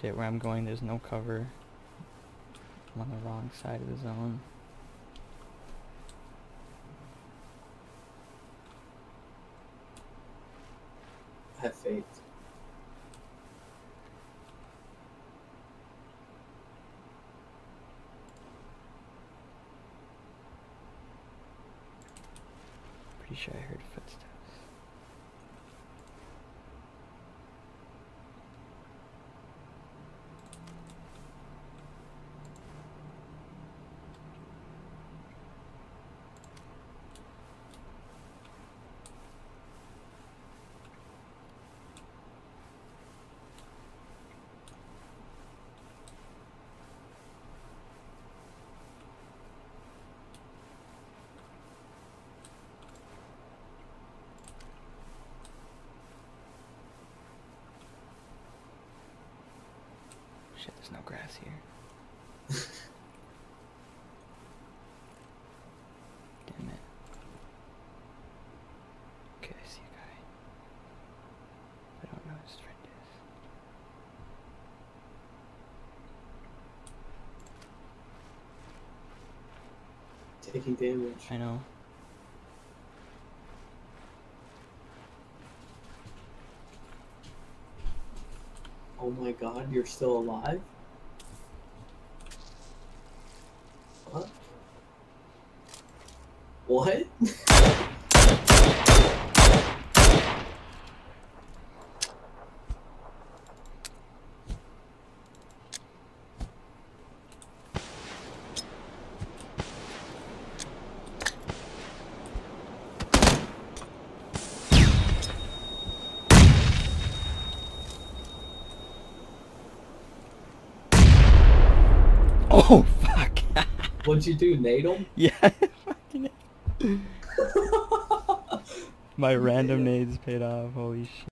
Shit, where I'm going, there's no cover. I'm on the wrong side of the zone. Have faith. Pretty sure I heard footsteps. Shit, there's no grass here. Damn it. Okay, I see a guy. I don't know who his friend is. Taking damage. I know. Oh my god, you're still alive? What? What? Oh, fuck! What'd you do, nade him? yeah, My random nades paid off, holy shit.